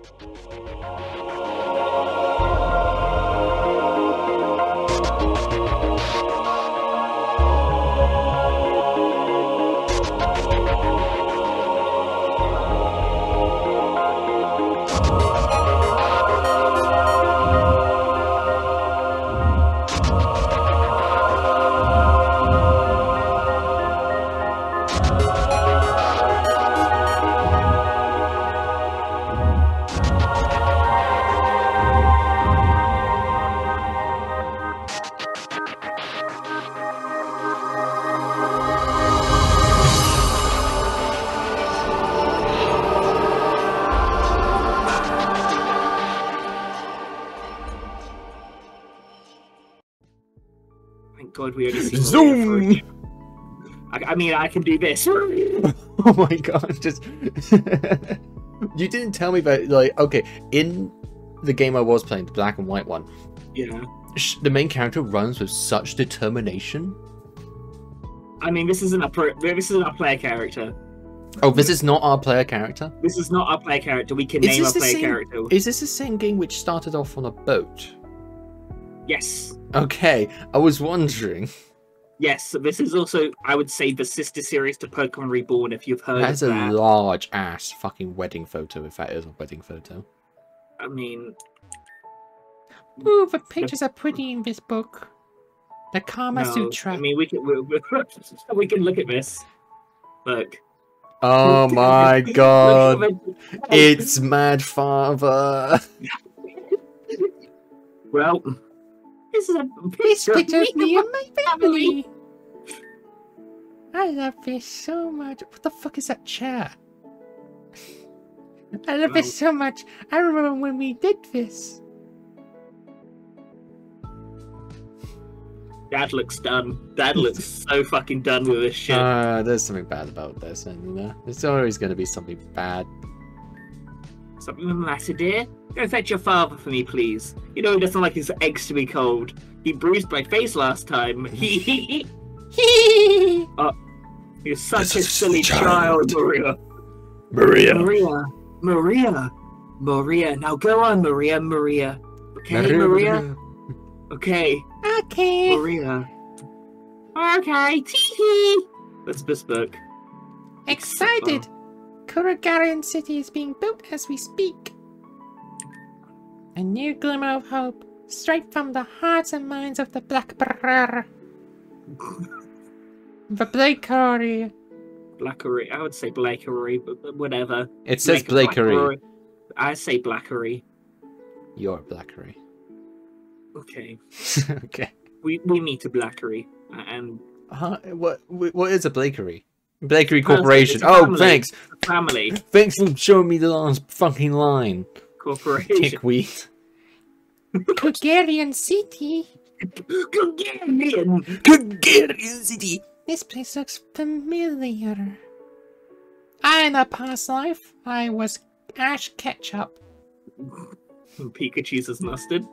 Thank God we only see Zoom! I, I mean, I can do this. Oh my god, just You didn't tell me about like okay, in the game I was playing, the black and white one, yeah. the main character runs with such determination. I mean, this isn't a pro- this isn't a player character. Oh, this is not our player character. This is not our player character. We can Is name our player same- character. Is this the same game which started off on a boat? Yes. Okay, I was wondering. Yes, this is also, I would say, the sister series to Pokemon Reborn. If you've heard That's of a that, large ass fucking wedding photo, if that is a wedding photo. I mean, Ooh, the pictures are pretty in this book. The Kama no, Sutra. I mean, we can we, we, we can look at this. Look. Oh my god, it's Mad Father. well. This is a this picture. picture of of me and my family. family. I love this so much. What the fuck is that chair? I love Well- it so much. I remember when we did this. Dad looks done. Dad looks so fucking done with this shit. Uh, there's something bad about this, and you know, there's always going to be something bad. Something the matter, dear? Go fetch your father for me, please. You know he doesn't like his eggs to be cold. He bruised my face last time. He he he. You're such a This is silly child. child, Maria. Maria. Maria. Maria. Maria. Now go on, Maria. Maria. Okay, Maria. Okay, Okay. Maria. Okay, tee hee. What's this book? Excited. Kuragarian City is being built as we speak. A new glimmer of hope, straight from the hearts and minds of the Blackbird. The Blakery. Blackery. I would say Blakery, but, but whatever. It says Make Blakery. Blackery. I say Blackery. You're Blackery. Okay. okay. We we meet a Blackery. And Huh? What? What is a Blakery? Blakery Person, Corporation. Oh, thanks. family Thanks for showing me the last fucking line. corporation. Tickweed. Kuragarian City. Gugarian. Gagarin City. This place looks familiar. I, in a past life, I was Ash Ketchup. Pikachu's as mustard.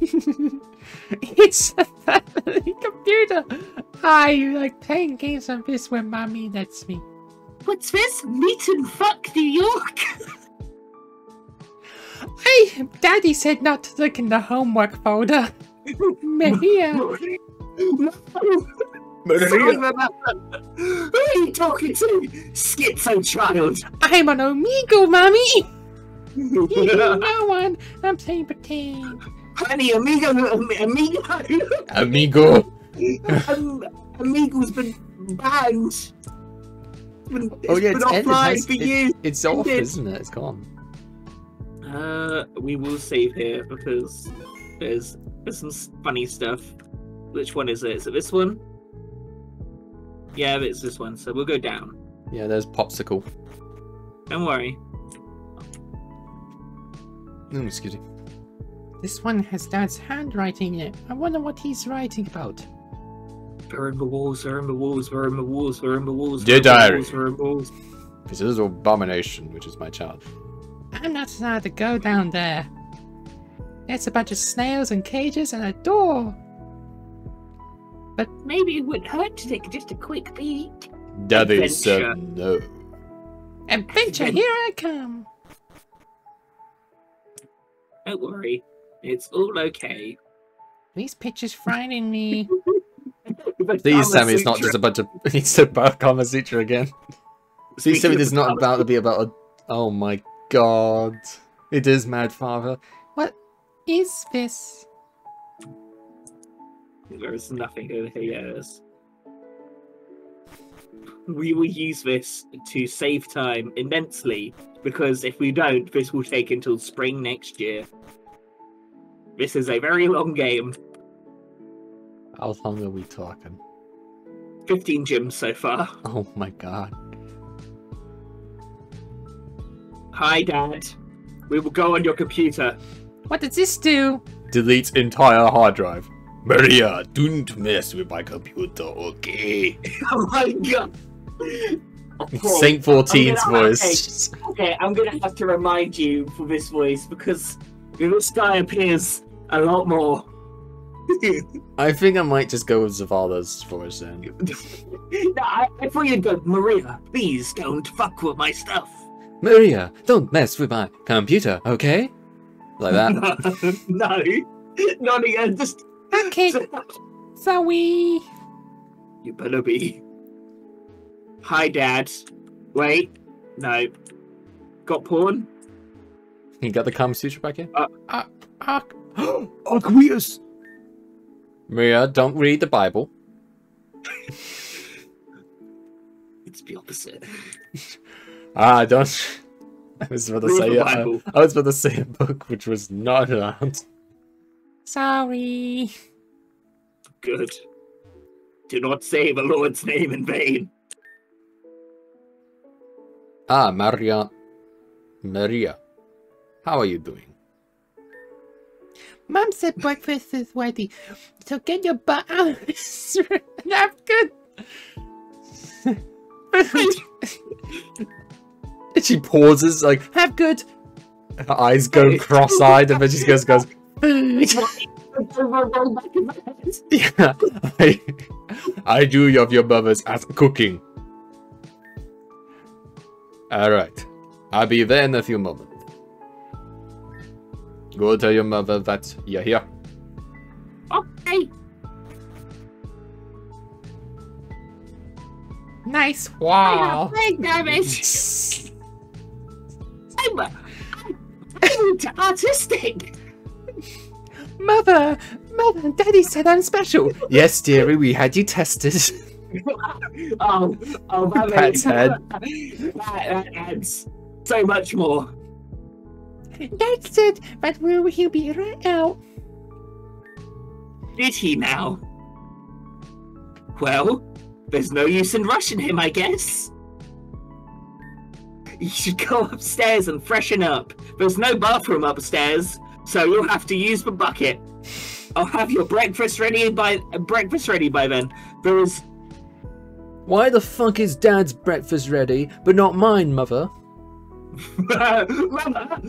it's a family computer. I like playing games on this when mommy lets me. What's this? Meet and fuck New York. Hey, Daddy said not to look in the homework folder. Maria, about. Who are you talking to? Schizo child. I'm an Omegle, mommy. no one. I'm playing pretend. Honey, amigo, amigo. Amigo. um, Amigo's been banned. It's been, it's Oh yeah, been it's offline Has- for it- years. it's off, Ended. isn't it? It's gone. Uh, we will save here because there's there's some funny stuff. Which one is it? Is it this one? Yeah, it's this one. So we'll go down. Yeah, there's Popsicle. Don't worry. Mm, excuse me. This one has Dad's handwriting in it. I wonder what he's writing about. We're in the walls. We're in the walls. We're in the walls. We're in the walls. Dear we're in the diary. We're in the walls. This is Abomination, which is my child. I'm not allowed to go down there. It's a bunch of snails and cages and a door. But maybe it wouldn't hurt to take just a quick peek. Daddy Adventure. uh, said no. Adventure, here I come. Don't worry. It's all okay. These pictures frighten me. Please tell me it's not just a bunch of. It's about Kama Sutra again. Please tell me this is not about to be about a. Oh my god. It is Mad Father. What is this? There's nothing over here. Yes. We will use this to save time immensely because if we don't, this will take until spring next year. This is a very long game. How long are we talking? 15 gyms so far. Oh my god. Hi, Dad. We will go on your computer. What does this do? Delete entire hard drive. Maria, don't mess with my computer, okay? Oh my god. Saint 14's I'm voice. Okay, I'm gonna have to remind you for this voice because this guy appears a lot more. I think I might just go with Zavala's voice then. no, I, I thought you'd go, Maria, please don't fuck with my stuff. Maria, don't mess with my computer, okay? Like that. no, not again. Just Okay, Zoe. you better be. Hi, Dad. Wait, no. Got porn? you got the Kama Sutra back here? Ah, Aquarius! Maria, don't read the Bible. It's the opposite. Ah, don't. I was about to Read say the uh, I was about to say a book which was not allowed. sorry. Good. Do not say the Lord's name in vain. Ah, Maria. Maria. How are you doing? Mom said breakfast is ready, so get your butt out of this room. I'm good. And she pauses, like Have good. her eyes go cross-eyed, and then she goes, goes, food. Yeah, I, I do of your mother's as cooking. Alright, I'll be there in a few moments. Go tell your mother that you're here. Okay. Nice wow. Hey, damn it. I'm, I'm artistic. Mother, mother, daddy said I'm special. Yes, dearie, we had you tested. oh, oh, that Pat's makes head. that, that adds so much more. Dad it, but will he'll be right out. Did he now? Well, there's no use in rushing him, I guess. You should go upstairs and freshen up. There's no bathroom upstairs, so you'll have to use the bucket. I'll have your breakfast ready by uh, breakfast ready by then. There is Why the fuck is Dad's breakfast ready, but not mine, Mother? Mama.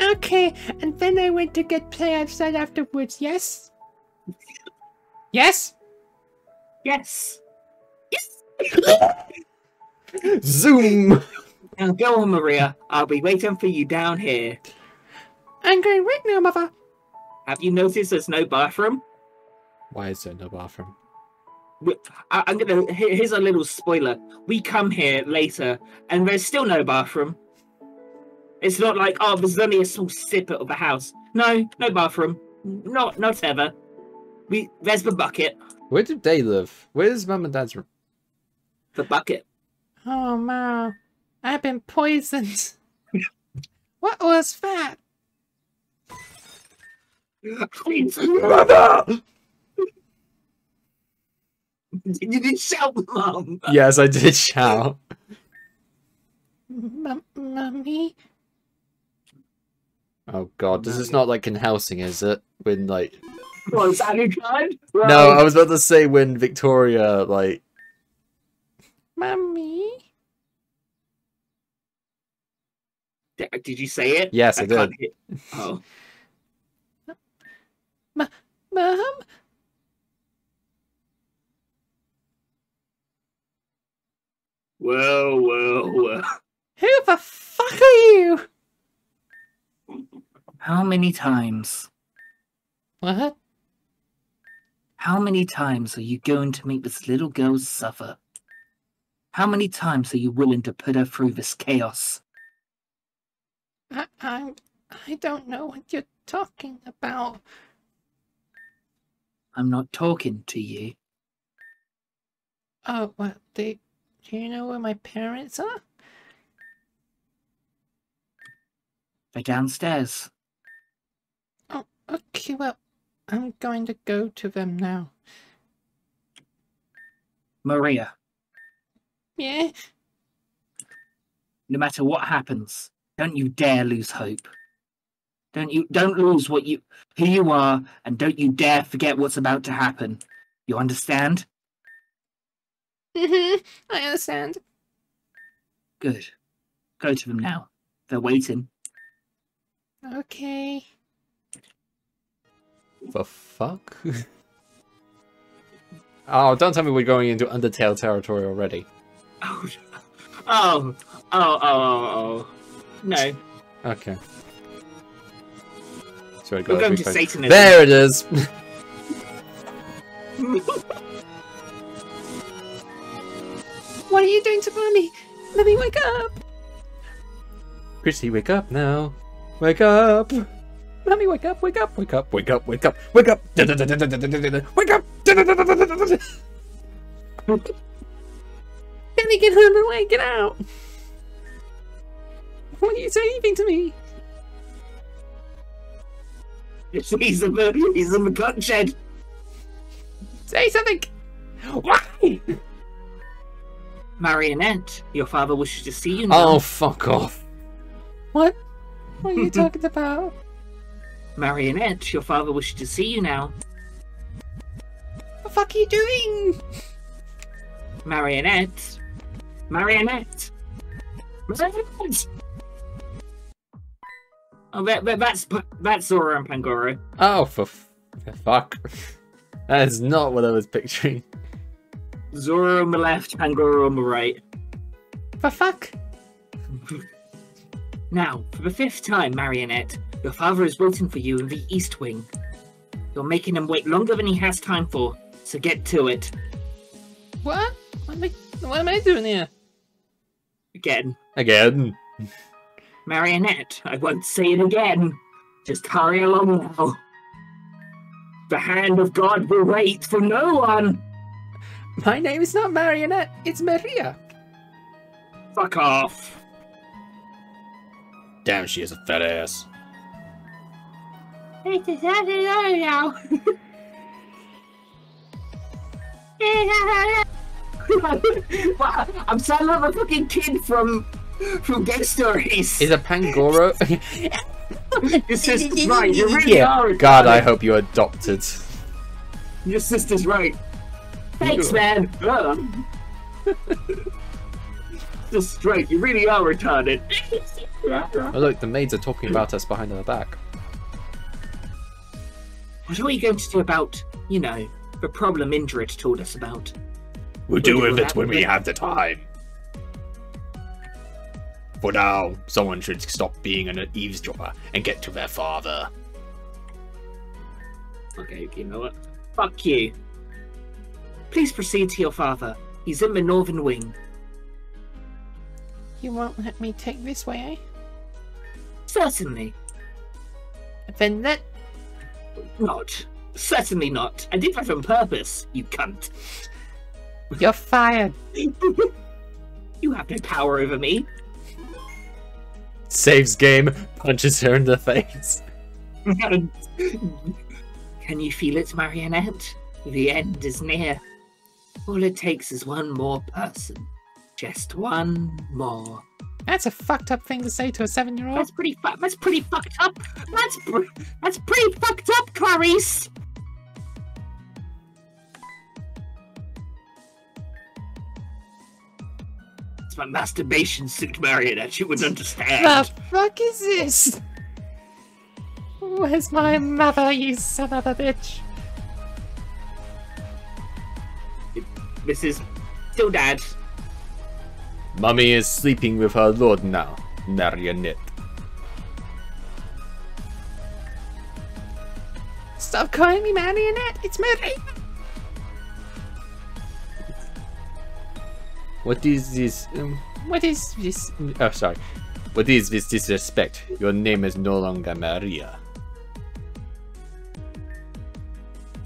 Okay, and then I went to get play outside afterwards, yes? Yes? Yes. Yes. Zoom! Now go on, Maria. I'll be waiting for you down here. I'm going right now, mother. Have you noticed there's no bathroom? Why is there no bathroom? I- I'm gonna. Here's a little spoiler. We come here later, and there's still no bathroom. It's not like oh, there's only a small snippet of the house. No, no bathroom. Not, not ever. We there's the bucket. Where do they live? Where's Mum and Dad's room? The bucket. Oh, ma. I've been poisoned. what was that? Mother! you did shout, mum. Yes, I did shout. M- mummy? Oh god, this is not like in Hellsing, is it? When like Was that a kind? No, I was about to say when Victoria like Mummy? Did, did you say it? Yes, I can't did. hear- Oh. mom, Well, well, well. Who the fuck are you? How many times? What? How many times are you going to make this little girl suffer? How many times are you willing to put her through this chaos? I, I, I don't know what you're talking about. I'm not talking to you. Oh, what? they, do you know where my parents are? They're downstairs. Okay, well, I'm going to go to them now. Maria, Yeah? no matter what happens, don't you dare lose hope. Don't you don't lose what you who you are and don't you dare forget what's about to happen. You understand? Mm-hmm, I understand. Good. Go to them now. They're waiting. Okay. The fuck? oh, don't tell me we're going into Undertale territory already. Oh, oh, oh, oh, oh, oh. No, Okay. So I we're going to refresh- Satanism. There it is! What are you doing to mommy? Let me wake up! Chrissy, wake up now. Wake up! Mommy, wake up, wake up, wake up, wake up, wake up, wake up! Wake up! Benny, get out of the way, get out! What are you saying to me? he's a he's a McCutcheon shed. Say something! Why? Marionette, your father wishes to see you now. Oh, fuck off. What? What are you talking about? Marionette, your father wishes to see you now. What the fuck are you doing? Marionette. Marionette. Marionette. Oh, that, that, that's that's Zora and Pangoro. Oh, for f- fuck. That is not what I was picturing. Zora on the left, Pangoro on the right. The fuck? Now, for the fifth time, Marionette, your father is waiting for you in the East Wing. You're making him wait longer than he has time for, so get to it. What? What am I, what am I doing here? Again. Again. Marionette, I won't say it again. Just hurry along now. The hand of God will wait for no one. My name is not Marionette, it's Maria. Fuck off. Damn, she is a fat ass. It's exactly now. I'm sounding like a fucking kid from from Ghost Stories. Is a Pangoro? Your sister's right. You really are. God, I hope you're adopted. Your sister's right. Thanks, man. Ugh. Just straight. You really are retarded. Oh look, the maids are talking about us behind our back. What are we going to do about, you know, the problem Indrid told us about? We'll deal with it when we have the time. For now, someone should stop being an eavesdropper and get to their father. Okay, you know what? Fuck you. Please proceed to your father. He's in the northern wing. You won't let me take this way, eh? Certainly Then let not. Certainly not. I did that on purpose, you cunt. you're fired. you have no power over me. Saves game, punches her in the face. Can you feel it, Marionette? The end is near. All it takes is one more person. Just one more. That's a fucked up thing to say to a seven year old. That's pretty. Fu- that's pretty fucked up. That's pr- that's pretty fucked up, Clarice. It's my masturbation suit, Marionette. You wouldn't understand. What the fuck is this? Where's my mother, you son of a bitch? This is still Dad. Mummy is sleeping with her lord now, Marionette. Stop calling me marionette. It's Maria. What is this? Um, What is this? oh, sorry. What is this disrespect? Your name is no longer Maria.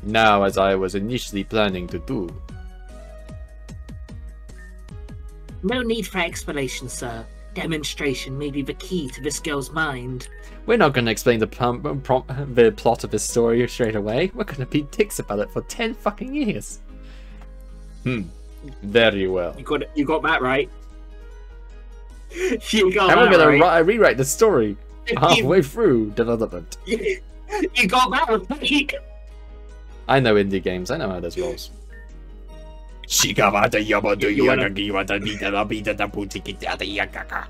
Now, as I was initially planning to do, No need for explanation, sir. Demonstration may be the key to this girl's mind. we're not going to explain the, prom- prom- the plot of this story straight away. We're going to be dicks about it for 10 fucking years. Hmm. Very well. You got you got that right. you got And we're that going to right. rewrite the story halfway through development. you got that right. I know indie games. I know how this rolls. Shikawata yabado You wanna- yagagi wata bita la bita da putiki da yakaka.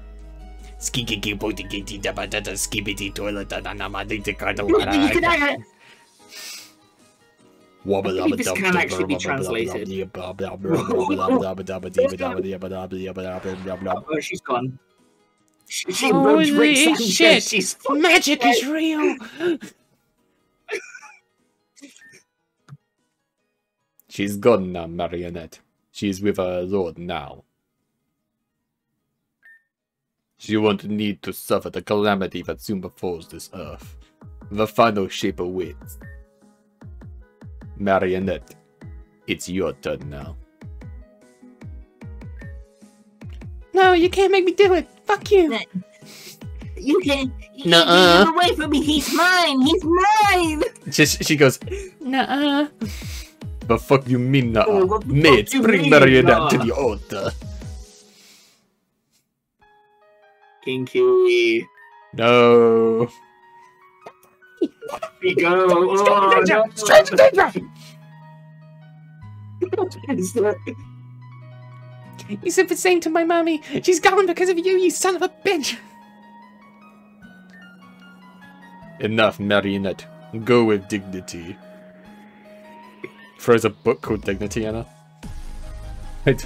Skikiki putiki da batata skibiti toilet da namadi te kata You can wara. Wobble I think this can actually be translated. Oh, she's gone. She, she wrote Holy Rick Sanchez. shit. She's Magic is real. She's gone now, Marionette. She is with her lord now. She won't need to suffer the calamity that soon befalls this earth. The final shape awaits. Marionette, it's your turn now. No, you can't make me do it. Fuck you. You can. You Nuh-uh. Get away from me. He's mine. He's mine. She, she goes, Nuh-uh. The fuck you mean, nah? Oh, what the Mates, fuck you bring mean, Marionette to the altar. Kinky. No. We go. Oh, danger! no. Stranger danger! Is that- You said the same to my mommy. She's gone because of you, you son of a bitch. Enough, Marionette. Go with dignity. Throws a book called Dignity in her. I d-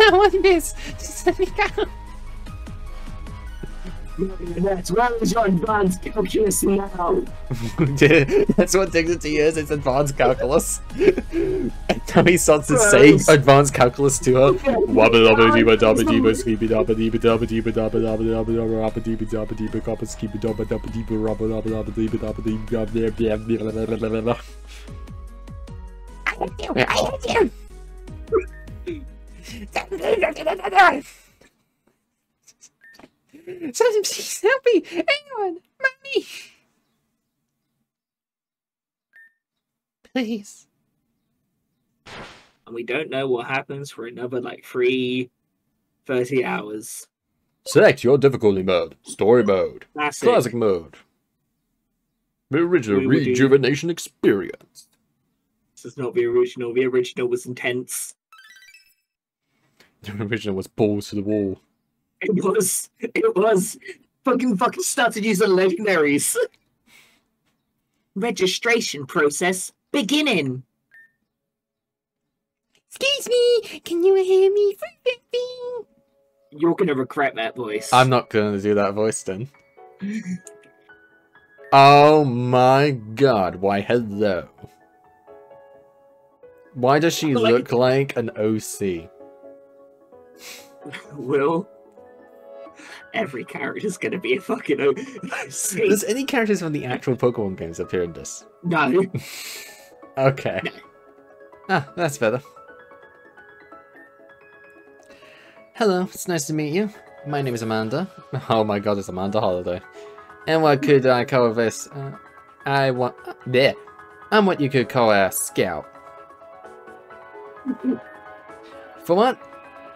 I want this. Just let me go. That's where is your advanced calculus now? That's what dignity is, it's advanced calculus. and now he starts to say advanced calculus to her. Wabba dabba deeba dabba deeba skiba dabba deeba dabba deeba dabba dabba dabba dabba rabba deeba dabba deeba gobba skiba dabba dabba deeba rabba dabba dabba deeba dabba deeba gobba dabba dabba dabba dabba dabba. Someone please help me. Anyone. Mommy. Please. And we don't know what happens for another like three, 30 hours. Select your difficulty mode. Story mode. That's it. Classic mode. The original We would do- rejuvenation experience. This is not the original. The original was intense. The original was balls to the wall. It was. It was. Fucking fucking started using legendaries. Registration process beginning. Excuse me. Can you hear me? You're gonna regret that voice. I'm not gonna do that voice then. oh my god, why hello. Why does she Like- look like an OC? Will. Every character's gonna be a fucking OC. Does any characters from the actual Pokemon games appear in this? No. Okay. No. Ah, that's better. Hello, it's nice to meet you. My name is Amanda. Oh my god, it's Amanda Holiday. And what could I call this? Uh, I want. There. I'm what you could call a scout. For what?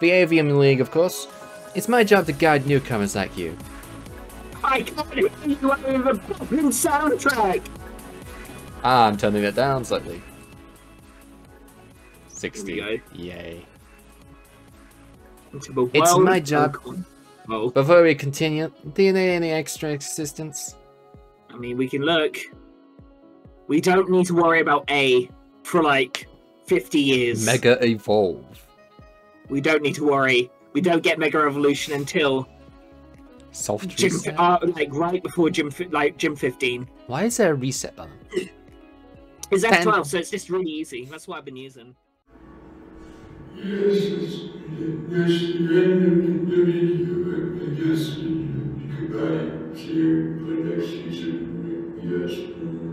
The Aevium League, of course. It's my job to guide newcomers like you. I can't hear you over the fucking soundtrack. Ah, I'm turning it down slightly. 60. Here. Yay. It's my job. Oh, Before we continue, do you need any extra assistance? I mean, we can look. We don't need to worry about A for like 50 years. Mega Evolve. We don't need to worry. We don't get Mega Evolution until Soft gym, reset. uh, like right before gym, like gym 15. Why is there a reset button? It's Ten. F12, so it's just really easy. That's what I've been using. Yes, yes, yes, and yes, yes,